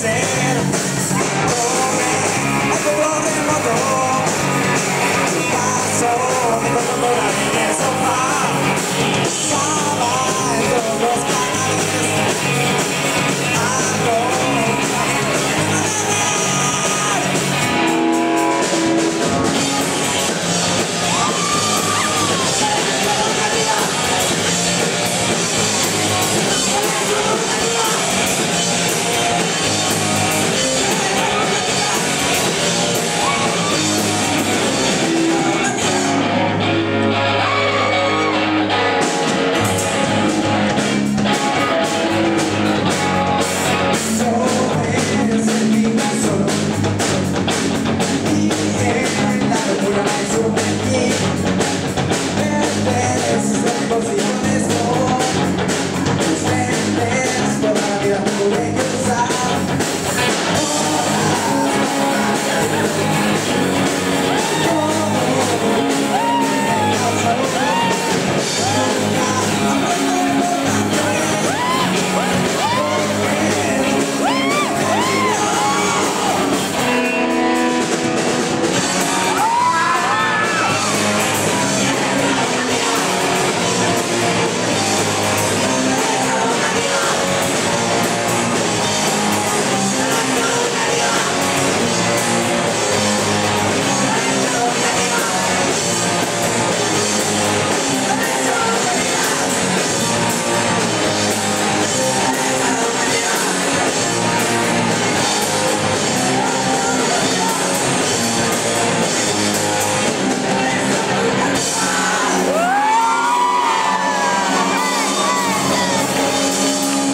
dancing.